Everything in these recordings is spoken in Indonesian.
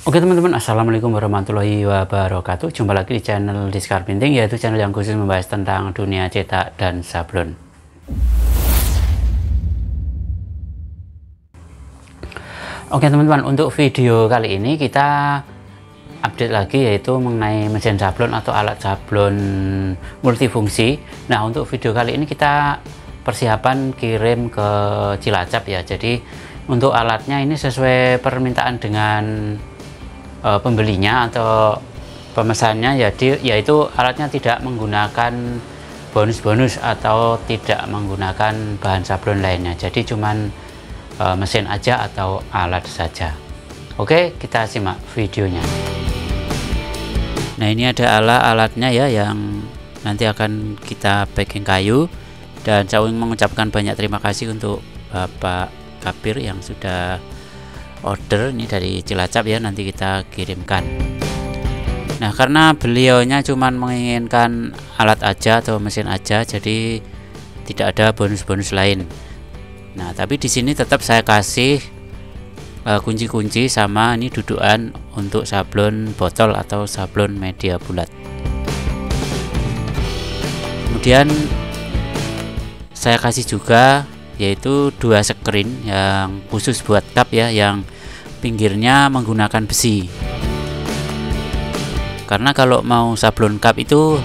Oke teman-teman, Assalamualaikum warahmatullahi wabarakatuh. Jumpa lagi di channel Diskar Binting Yaitu channel yang khusus membahas tentang dunia cetak dan sablon. Oke teman-teman, untuk video kali ini kita update lagi yaitu mengenai mesin sablon atau alat sablon multifungsi. Nah untuk video kali ini kita persiapan kirim ke Cilacap ya. Jadi untuk alatnya ini sesuai permintaan dengan uh, pembelinya atau pemesannya jadi yaitu alatnya tidak menggunakan bonus-bonus atau tidak menggunakan bahan sablon lainnya. Jadi cuman uh, mesin aja atau alat saja. Oke kita simak videonya. Nah ini ada alat-alatnya ya yang nanti akan kita packing kayu. Dan saya mengucapkan banyak terima kasih untuk Bapak Kapir yang sudah order ini dari Cilacap ya nanti kita kirimkan. Nah karena beliaunya cuma menginginkan alat aja atau mesin aja jadi tidak ada bonus-bonus lain. Nah tapi di sini tetap saya kasih eh, kunci-kunci uh, sama ini dudukan untuk sablon botol atau sablon media bulat. Kemudian saya kasih juga yaitu dua screen yang khusus buat cup ya yang pinggirnya menggunakan besi. Karena kalau mau sablon cup itu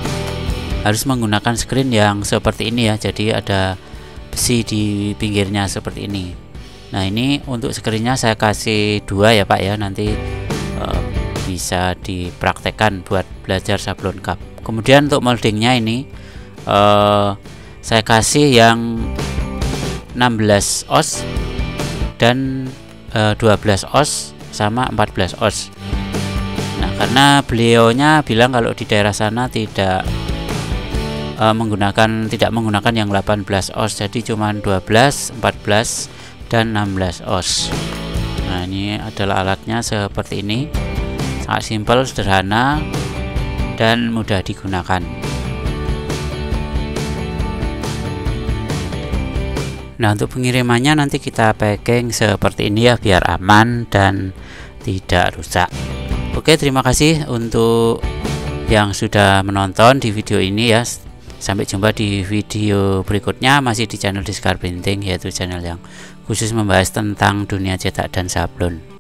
harus menggunakan screen yang seperti ini ya jadi ada besi di pinggirnya seperti ini. Nah ini untuk screennya saya kasih dua ya pak ya. Nanti uh, bisa dipraktekkan buat belajar sablon cup. Kemudian untuk moldingnya ini uh, saya kasih yang 16 os dan e, 12 os sama 14 os. Nah karena beliaunya bilang kalau di daerah sana tidak e, menggunakan tidak menggunakan yang 18 os jadi cuma 12 14 dan 16 os. Nah ini adalah alatnya seperti ini. Sangat simpel sederhana dan mudah digunakan Nah untuk pengirimannya nanti kita packing seperti ini ya biar aman dan tidak rusak. Oke terima kasih untuk yang sudah menonton di video ini ya. Sampai jumpa di video berikutnya masih di channel Diskar Printing yaitu channel yang khusus membahas tentang dunia cetak dan sablon